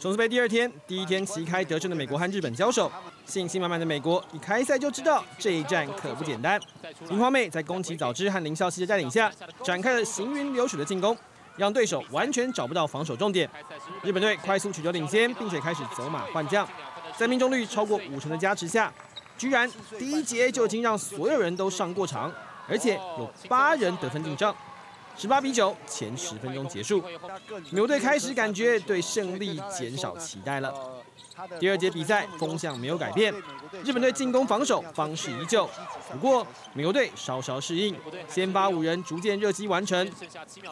琼斯杯第二天，第一天旗开得胜的美国和日本交手，信心满满的美国一开赛就知道这一战可不简单。樱花妹在宫崎早知和林孝熙的带领下，展开了行云流水的进攻，让对手完全找不到防守重点。日本队快速取得领先，并且开始走马换将，在命中率超过五成的加持下，居然第一节就已经让所有人都上过场，而且有八人得分进账。十八比九，前十分钟结束，美国队开始感觉对胜利减少期待了。第二节比赛风向没有改变，日本队进攻防守方式依旧，不过美国队稍稍适应，先发五人逐渐热机完成。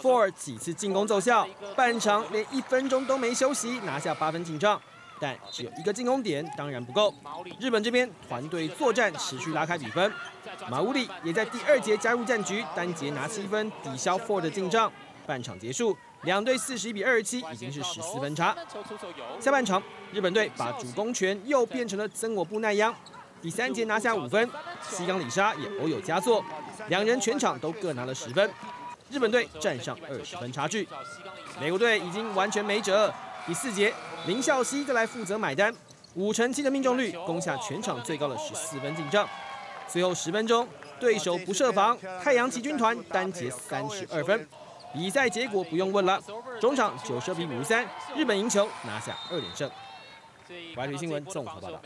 Four 几次进攻奏效，半场连一分钟都没休息，拿下八分进账。但只有一个进攻点，当然不够。日本这边团队作战持续拉开比分，马乌里也在第二节加入战局，单节拿七分抵消 Ford 的进账。半场结束，两队四十一比二十七，已经是十四分差。下半场，日本队把主攻权又变成了曾我布奈央，第三节拿下五分，西冈里沙也偶有佳作，两人全场都各拿了十分，日本队占上二十分差距。美国队已经完全没辙。第四节，林孝熙再来负责买单，五成七的命中率，攻下全场最高的十四分进账。最后十分钟，对手不设防，太阳旗军团单节三十二分。比赛结果不用问了，中场九十比五十三，日本赢球拿下二连胜。华语新闻综合报道。